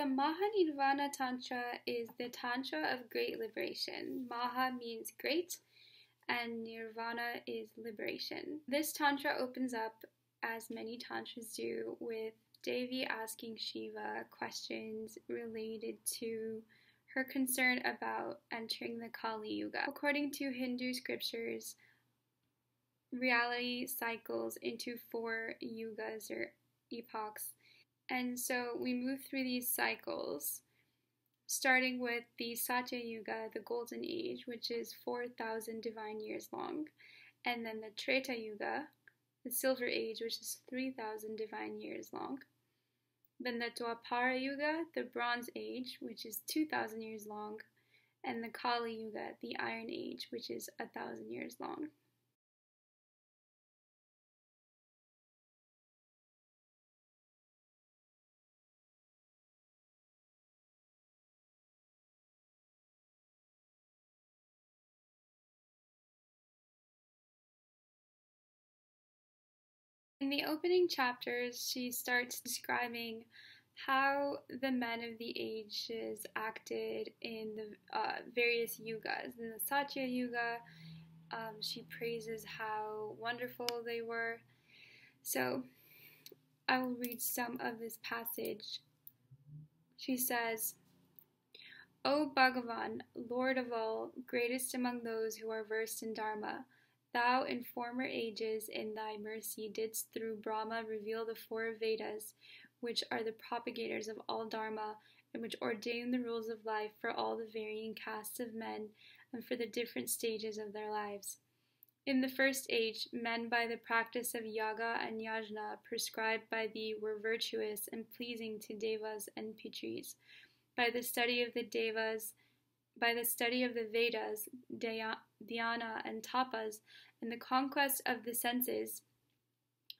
The Mahanirvana Tantra is the Tantra of great liberation. Maha means great, and Nirvana is liberation. This Tantra opens up, as many Tantras do, with Devi asking Shiva questions related to her concern about entering the Kali Yuga. According to Hindu scriptures, reality cycles into four yugas or epochs. And so we move through these cycles, starting with the Satya Yuga, the Golden Age, which is 4,000 divine years long, and then the Treta Yuga, the Silver Age, which is 3,000 divine years long. Then the Dwapara Yuga, the Bronze Age, which is 2,000 years long, and the Kali Yuga, the Iron Age, which is 1,000 years long. The opening chapters, she starts describing how the men of the ages acted in the uh, various yugas. In the Satya Yuga, um, she praises how wonderful they were. So, I will read some of this passage. She says, O Bhagavan, Lord of all, greatest among those who are versed in Dharma, Thou in former ages in thy mercy didst through Brahma reveal the four Vedas, which are the propagators of all Dharma, and which ordain the rules of life for all the varying castes of men and for the different stages of their lives. In the first age, men by the practice of yaga and yajna prescribed by thee were virtuous and pleasing to devas and pitris. By the study of the devas, by the study of the Vedas, dhyana, and tapas, and the conquest of the senses,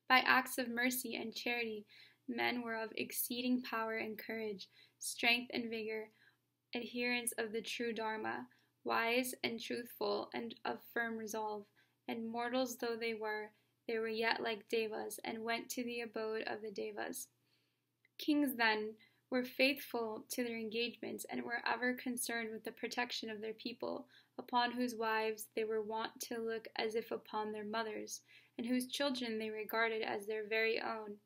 by acts of mercy and charity, men were of exceeding power and courage, strength and vigor, adherents of the true Dharma, wise and truthful, and of firm resolve. And mortals though they were, they were yet like devas, and went to the abode of the devas. Kings then, were faithful to their engagements and were ever concerned with the protection of their people, upon whose wives they were wont to look as if upon their mothers, and whose children they regarded as their very own.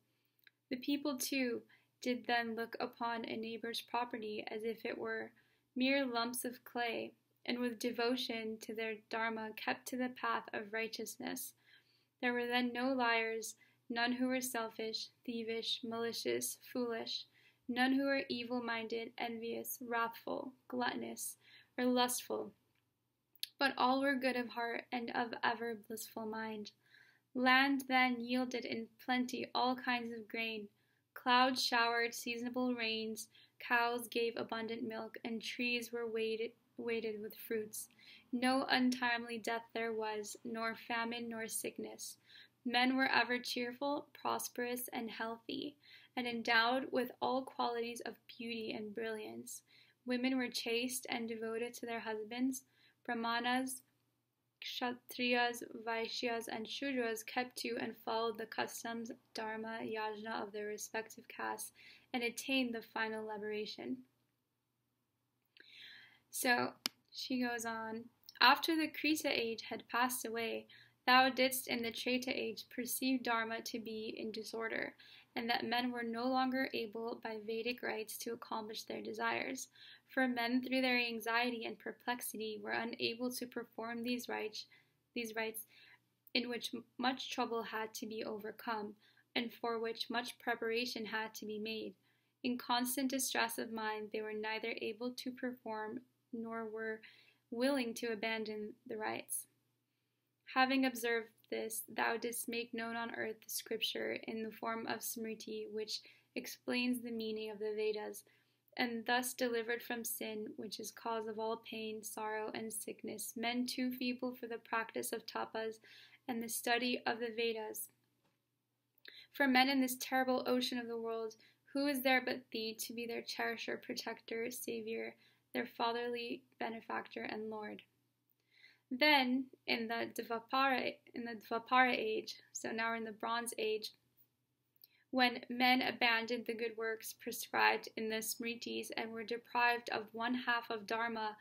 The people, too, did then look upon a neighbor's property as if it were mere lumps of clay, and with devotion to their Dharma kept to the path of righteousness. There were then no liars, none who were selfish, thievish, malicious, foolish none who are evil minded, envious, wrathful, gluttonous, or lustful, but all were good of heart and of ever blissful mind. Land then yielded in plenty all kinds of grain. Clouds showered seasonable rains, cows gave abundant milk, and trees were weighted, weighted with fruits. No untimely death there was, nor famine nor sickness. Men were ever cheerful, prosperous, and healthy and endowed with all qualities of beauty and brilliance. Women were chaste and devoted to their husbands. Brahmanas, Kshatriyas, Vaishyas, and Shudras kept to and followed the customs, dharma, yajna of their respective castes and attained the final liberation. So she goes on After the Krita age had passed away, thou didst in the Treta age perceive Dharma to be in disorder, and that men were no longer able by Vedic rites to accomplish their desires. For men, through their anxiety and perplexity, were unable to perform these rites, these rites in which much trouble had to be overcome, and for which much preparation had to be made. In constant distress of mind, they were neither able to perform nor were willing to abandon the rites. Having observed this, thou didst make known on earth the scripture in the form of Smriti, which explains the meaning of the Vedas, and thus delivered from sin, which is cause of all pain, sorrow, and sickness, men too feeble for the practice of tapas and the study of the Vedas. For men in this terrible ocean of the world, who is there but thee to be their cherisher, protector, savior, their fatherly benefactor and Lord? Then in the Dvapara in the Dvapara age, so now we're in the Bronze Age, when men abandoned the good works prescribed in the Smritis and were deprived of one half of Dharma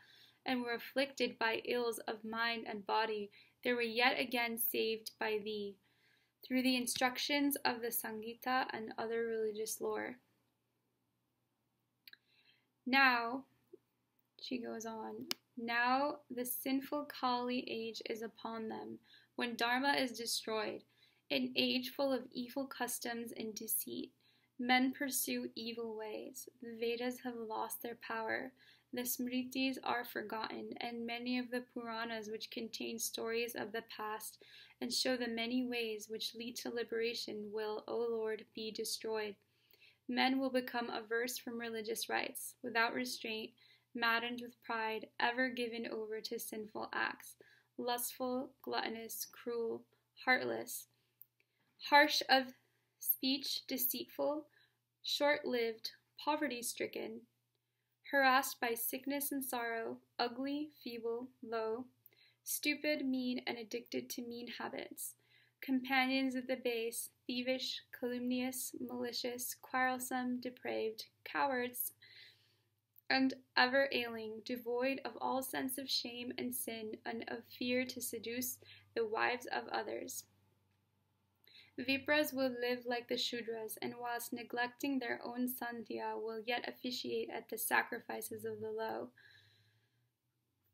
and were afflicted by ills of mind and body, they were yet again saved by thee, through the instructions of the Sangita and other religious lore. Now, she goes on, now the sinful Kali age is upon them, when Dharma is destroyed an age full of evil customs and deceit. Men pursue evil ways. The Vedas have lost their power. The Smritis are forgotten, and many of the Puranas, which contain stories of the past and show the many ways which lead to liberation, will, O Lord, be destroyed. Men will become averse from religious rites, without restraint, maddened with pride, ever given over to sinful acts, lustful, gluttonous, cruel, heartless harsh of speech, deceitful, short lived, poverty stricken, harassed by sickness and sorrow, ugly, feeble, low, stupid, mean, and addicted to mean habits, companions of the base, thievish, calumnious, malicious, quarrelsome, depraved, cowards, and ever ailing, devoid of all sense of shame and sin, and of fear to seduce the wives of others Vipras will live like the Shudras, and whilst neglecting their own sandhya, will yet officiate at the sacrifices of the low.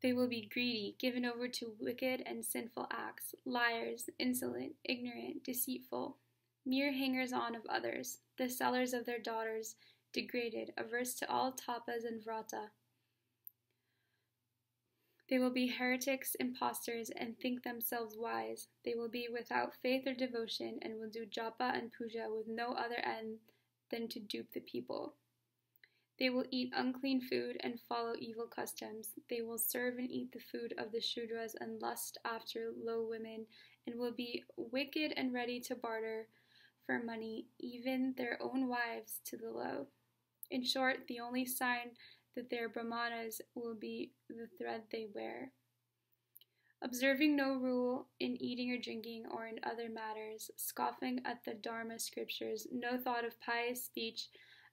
They will be greedy, given over to wicked and sinful acts, liars, insolent, ignorant, deceitful, mere hangers on of others, the sellers of their daughters, degraded, averse to all tapas and vrata, they will be heretics, impostors, and think themselves wise. They will be without faith or devotion, and will do japa and puja with no other end than to dupe the people. They will eat unclean food and follow evil customs. They will serve and eat the food of the Shudras and lust after low women, and will be wicked and ready to barter for money, even their own wives, to the low. In short, the only sign that they are brahmanas will be the thread they wear. Observing no rule in eating or drinking or in other matters, scoffing at the Dharma scriptures, no thought of pious speech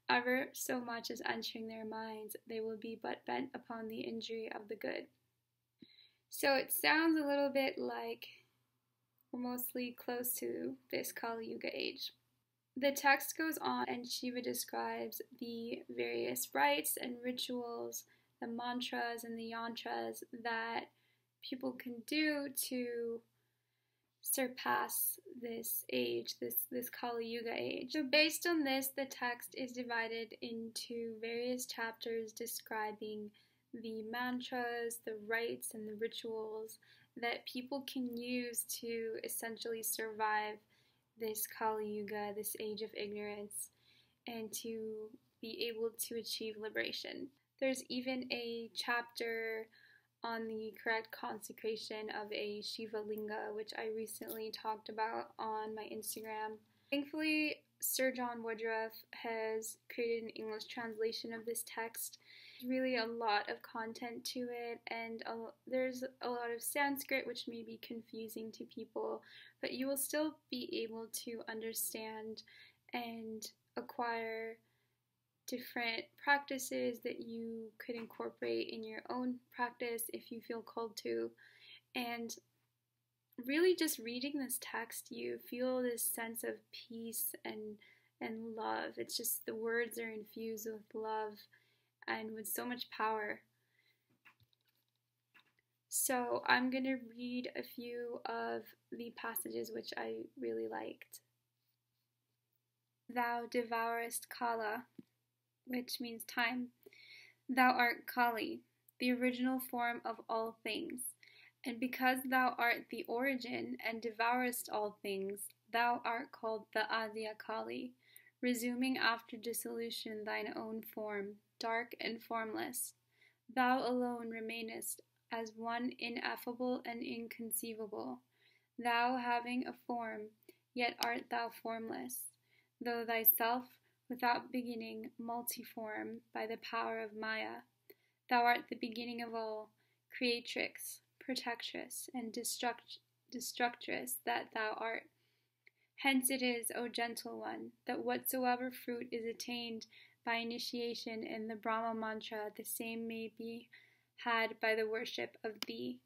ever so much as entering their minds, they will be but bent upon the injury of the good. So it sounds a little bit like we're mostly close to this Kali Yuga age. The text goes on, and Shiva describes the various rites and rituals, the mantras and the yantras that people can do to surpass this age, this, this Kali Yuga age. So, based on this, the text is divided into various chapters describing the mantras, the rites, and the rituals that people can use to essentially survive this Kali Yuga, this age of ignorance, and to be able to achieve liberation. There's even a chapter on the correct consecration of a Shiva Linga, which I recently talked about on my Instagram. Thankfully, Sir John Woodruffe has created an English translation of this text really a lot of content to it, and a, there's a lot of Sanskrit which may be confusing to people, but you will still be able to understand and acquire different practices that you could incorporate in your own practice if you feel called to. And really, just reading this text, you feel this sense of peace and and love. It's just the words are infused with love and with so much power. So I'm going to read a few of the passages which I really liked. Thou devourest Kala, which means time. Thou art Kali, the original form of all things. And because thou art the origin and devourest all things, thou art called the Adya Kali, resuming after dissolution thine own form, dark and formless. Thou alone remainest as one ineffable and inconceivable. Thou having a form, yet art thou formless, though thyself without beginning multiform by the power of Maya. Thou art the beginning of all, creatrix, protectress, and destruct- destructress that thou art. Hence it is, O gentle one, that whatsoever fruit is attained by initiation in the Brahma mantra, the same may be had by the worship of thee.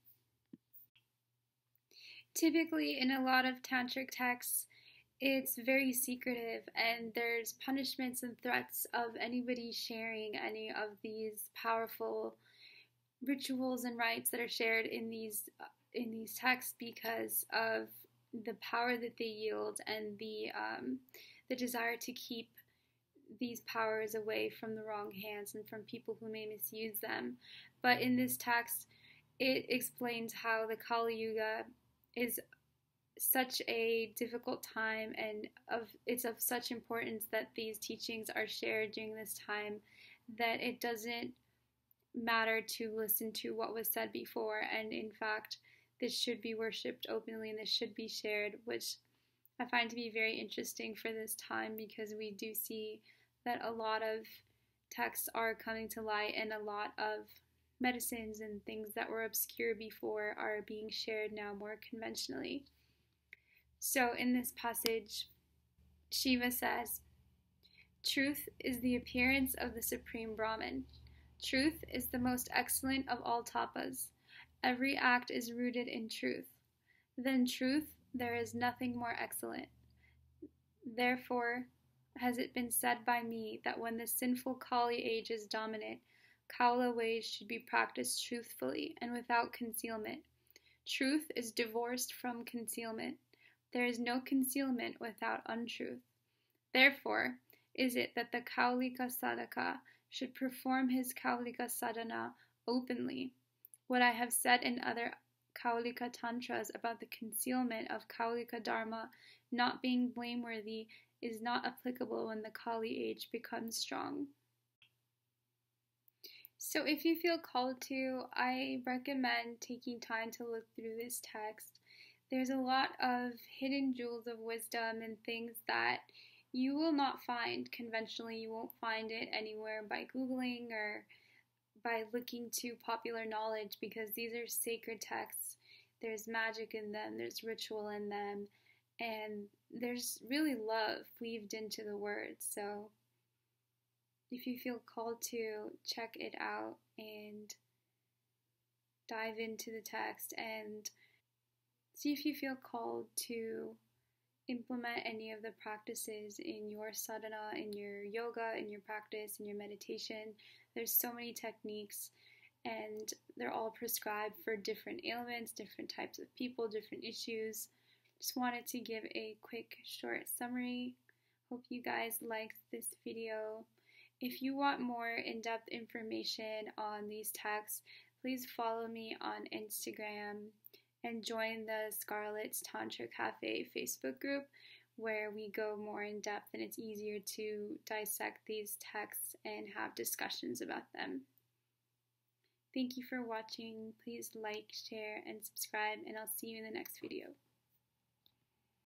Typically, in a lot of tantric texts, it's very secretive, and there's punishments and threats of anybody sharing any of these powerful rituals and rites that are shared in these in these texts because of the power that they yield and the um, the desire to keep these powers away from the wrong hands and from people who may misuse them. But in this text, it explains how the Kali Yuga is such a difficult time and of it's of such importance that these teachings are shared during this time that it doesn't matter to listen to what was said before and in fact this should be worshipped openly and this should be shared, which I find to be very interesting for this time because we do see that a lot of texts are coming to light and a lot of medicines and things that were obscure before are being shared now more conventionally. So, in this passage, Shiva says, Truth is the appearance of the Supreme Brahman. Truth is the most excellent of all tapas. Every act is rooted in truth. Than truth, there is nothing more excellent. Therefore, has it been said by me that when the sinful Kali age is dominant, Kaula ways should be practiced truthfully and without concealment. Truth is divorced from concealment. There is no concealment without untruth. Therefore, is it that the Kaulika Sadhaka should perform his Kaulika Sadhana openly what I have said in other Kaulika Tantras about the concealment of Kaulika Dharma not being blameworthy is not applicable when the Kali age becomes strong. So, if you feel called to, I recommend taking time to look through this text. There's a lot of hidden jewels of wisdom and things that you will not find conventionally. You won't find it anywhere by Googling or by looking to popular knowledge because these are sacred texts. There's magic in them, there's ritual in them, and there's really love weaved into the words. So if you feel called to, check it out and dive into the text and see if you feel called to implement any of the practices in your sadhana, in your yoga, in your practice, in your meditation. There's so many techniques, and they're all prescribed for different ailments, different types of people, different issues. Just wanted to give a quick, short summary. Hope you guys liked this video. If you want more in depth information on these texts, please follow me on Instagram and join the Scarlett's Tantra Cafe Facebook group where we go more in depth and it's easier to dissect these texts and have discussions about them. Thank you for watching. Please like, share, and subscribe, and I'll see you in the next video.